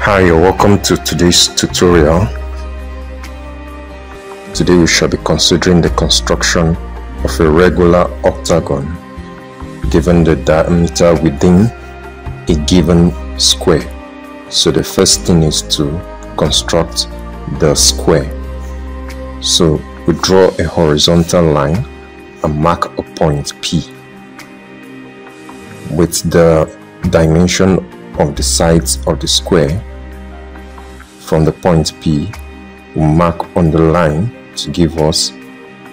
Hi, welcome to today's tutorial. Today we shall be considering the construction of a regular octagon given the diameter within a given square. So the first thing is to construct the square. So we draw a horizontal line and mark a point P with the dimension of the sides of the square from the point P we mark on the line to give us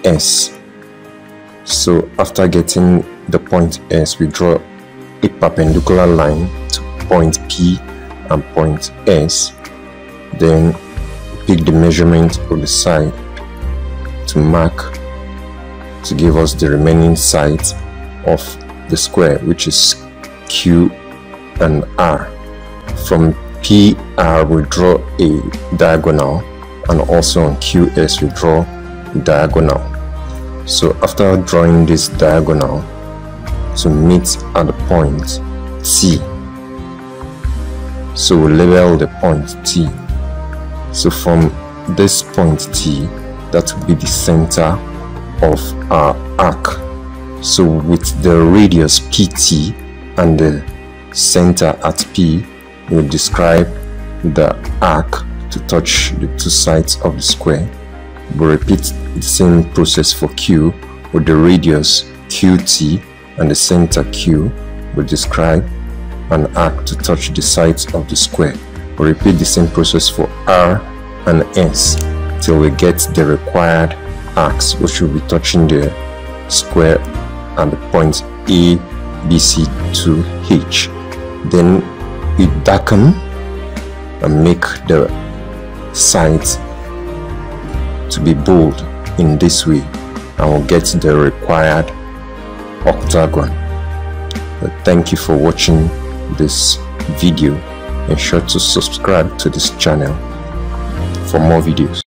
S so after getting the point S we draw a perpendicular line to point P and point S then pick the measurement of the side to mark to give us the remaining sides of the square which is Q and R. From PR uh, we draw a diagonal and also on QS we draw diagonal. So after drawing this diagonal to meet at the point T. So we label the point T. So from this point T that will be the center of our arc. So with the radius PT and the center at P will describe the arc to touch the two sides of the square. We repeat the same process for Q with the radius QT and the center Q will describe an arc to touch the sides of the square. We repeat the same process for R and S till we get the required arcs which will be touching the square and the points A, B, C to H then we darken and make the sides to be bold in this way and we'll get the required octagon. But thank you for watching this video. Ensure to subscribe to this channel for more videos